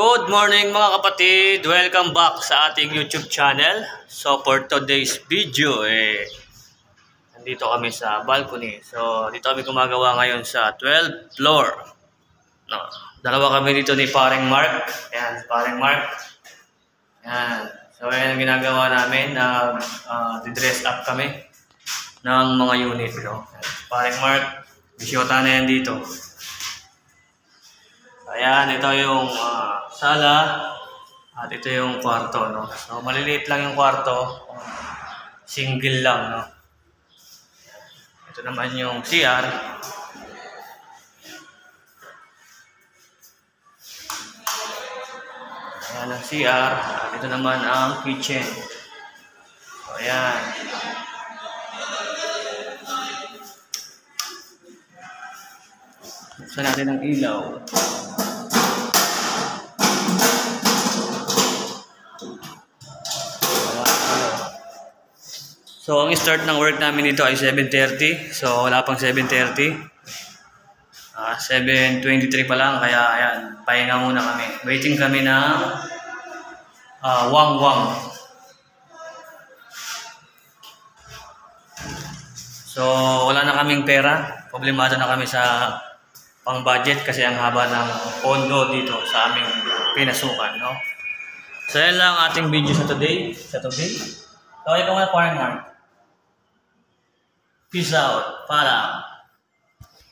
Good morning mga kapatid! Welcome back sa ating YouTube channel. So for today's video, eh, nandito kami sa balcony. So dito kami gumagawa ngayon sa 12th floor. No, dalawa kami dito ni paring Mark. Ayan, paring Mark. Ayan. So ayan ang ginagawa namin na uh, dress up kami ng mga unit. No? Paring Mark, bisyota na yan dito. Ayan, ito yung ah, sala at ito yung kwarto, no? So, maliliit lang yung kwarto. Single lang, no? Ito naman yung CR. Ayan ang CR. At ito naman ang kitchen. So, ayan. Buksan natin ang ilaw. So, ang start ng work namin dito ay 7.30. So, wala pang 7.30. Ah, 7.23 pa lang. Kaya, ayan, pahinga muna kami. Waiting kami ng ah, wang-wang. So, wala na kaming pera. Problemado na kami sa pang-budget kasi ang haba ng pondo dito sa aming pinasukan, no? So, yan lang ang ating video sa today. Sa today. So, ikaw nga, Mark. Peace out. Paalam.